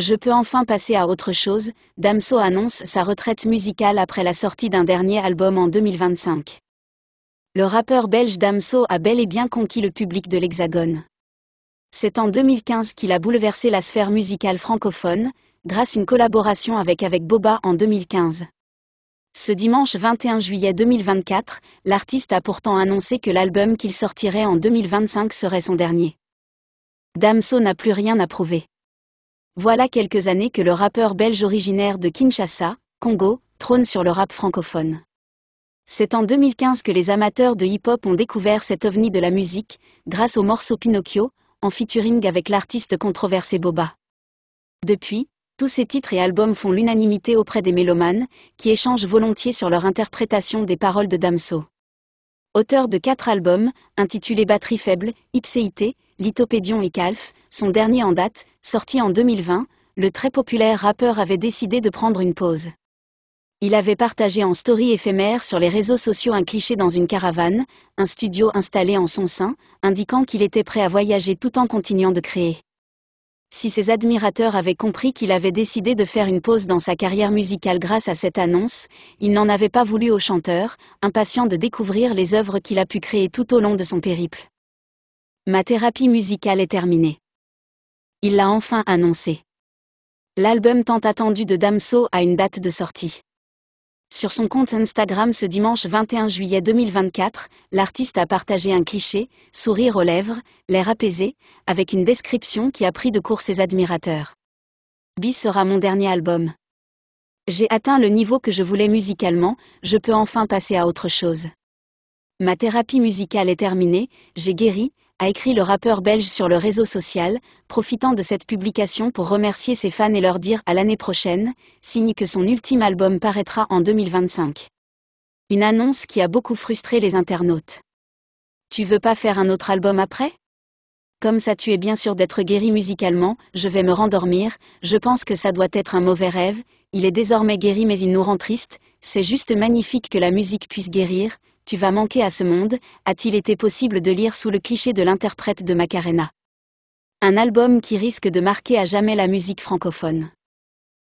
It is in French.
Je peux enfin passer à autre chose, Damso annonce sa retraite musicale après la sortie d'un dernier album en 2025. Le rappeur belge Damso a bel et bien conquis le public de l'Hexagone. C'est en 2015 qu'il a bouleversé la sphère musicale francophone, grâce à une collaboration avec avec Boba en 2015. Ce dimanche 21 juillet 2024, l'artiste a pourtant annoncé que l'album qu'il sortirait en 2025 serait son dernier. Damso n'a plus rien à prouver. Voilà quelques années que le rappeur belge originaire de Kinshasa, Congo, trône sur le rap francophone. C'est en 2015 que les amateurs de hip-hop ont découvert cet ovni de la musique, grâce au morceau Pinocchio, en featuring avec l'artiste controversé Boba. Depuis, tous ces titres et albums font l'unanimité auprès des mélomanes, qui échangent volontiers sur leur interprétation des paroles de Damso. Auteur de quatre albums, intitulés Batterie faible, Ipséité, Lithopédion et Calf, son dernier en date, sorti en 2020, le très populaire rappeur avait décidé de prendre une pause. Il avait partagé en story éphémère sur les réseaux sociaux un cliché dans une caravane, un studio installé en son sein, indiquant qu'il était prêt à voyager tout en continuant de créer. Si ses admirateurs avaient compris qu'il avait décidé de faire une pause dans sa carrière musicale grâce à cette annonce, ils n'en avaient pas voulu au chanteur, impatient de découvrir les œuvres qu'il a pu créer tout au long de son périple. Ma thérapie musicale est terminée. Il l'a enfin annoncé. L'album tant attendu de Damso a une date de sortie. Sur son compte Instagram ce dimanche 21 juillet 2024, l'artiste a partagé un cliché, sourire aux lèvres, l'air apaisé, avec une description qui a pris de court ses admirateurs. Bi sera mon dernier album. J'ai atteint le niveau que je voulais musicalement, je peux enfin passer à autre chose. Ma thérapie musicale est terminée, j'ai guéri, a écrit le rappeur belge sur le réseau social, profitant de cette publication pour remercier ses fans et leur dire à l'année prochaine, signe que son ultime album paraîtra en 2025. Une annonce qui a beaucoup frustré les internautes. Tu veux pas faire un autre album après? Comme ça tu es bien sûr d'être guéri musicalement, je vais me rendormir, je pense que ça doit être un mauvais rêve, il est désormais guéri mais il nous rend triste, c'est juste magnifique que la musique puisse guérir, tu vas manquer à ce monde, a-t-il été possible de lire sous le cliché de l'interprète de Macarena Un album qui risque de marquer à jamais la musique francophone.